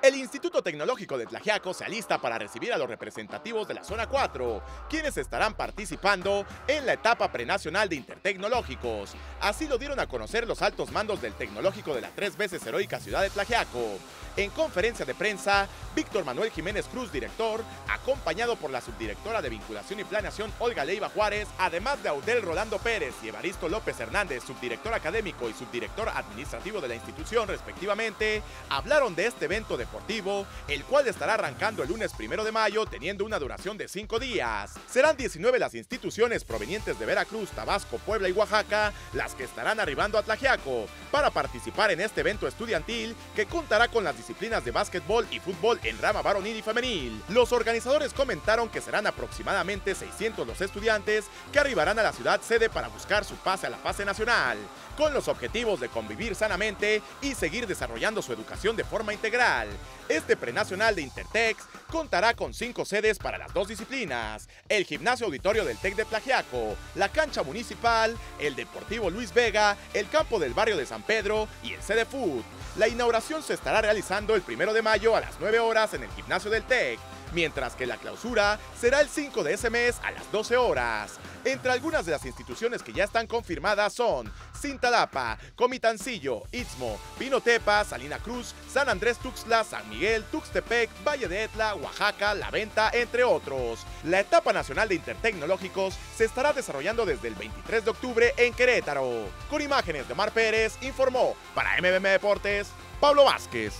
El Instituto Tecnológico de Tlajiaco se alista para recibir a los representativos de la Zona 4, quienes estarán participando en la etapa prenacional de Intertecnológicos. Así lo dieron a conocer los altos mandos del Tecnológico de la tres veces heroica ciudad de Tlajiaco. En conferencia de prensa, Víctor Manuel Jiménez Cruz, director, acompañado por la subdirectora de Vinculación y Planeación Olga Leiva Juárez, además de Audel Rolando Pérez y Evaristo López Hernández, subdirector académico y subdirector administrativo de la institución respectivamente, hablaron de este evento el cual estará arrancando el lunes primero de mayo teniendo una duración de cinco días. Serán 19 las instituciones provenientes de Veracruz, Tabasco, Puebla y Oaxaca las que estarán arribando a Tlajiaco para participar en este evento estudiantil que contará con las disciplinas de básquetbol y fútbol en rama varonil y femenil. Los organizadores comentaron que serán aproximadamente 600 los estudiantes que arribarán a la ciudad sede para buscar su pase a la fase nacional, con los objetivos de convivir sanamente y seguir desarrollando su educación de forma integral. Este prenacional de Intertex contará con cinco sedes para las dos disciplinas, el gimnasio auditorio del TEC de Tlajiaco, la cancha municipal, el deportivo Luis Vega, el campo del barrio de San Pedro y el sede Food. La inauguración se estará realizando el primero de mayo a las 9 horas en el gimnasio del TEC, mientras que la clausura será el 5 de ese mes a las 12 horas. Entre algunas de las instituciones que ya están confirmadas son Cintalapa, Comitancillo, Istmo, Pinotepa, Salina Cruz, San Andrés Tuxtla, San Miguel, Tuxtepec, Valle de Etla, Oaxaca, La Venta, entre otros. La etapa nacional de intertecnológicos se estará desarrollando desde el 23 de octubre en Querétaro. Con imágenes de Omar Pérez, informó para MBM Deportes, Pablo Vázquez.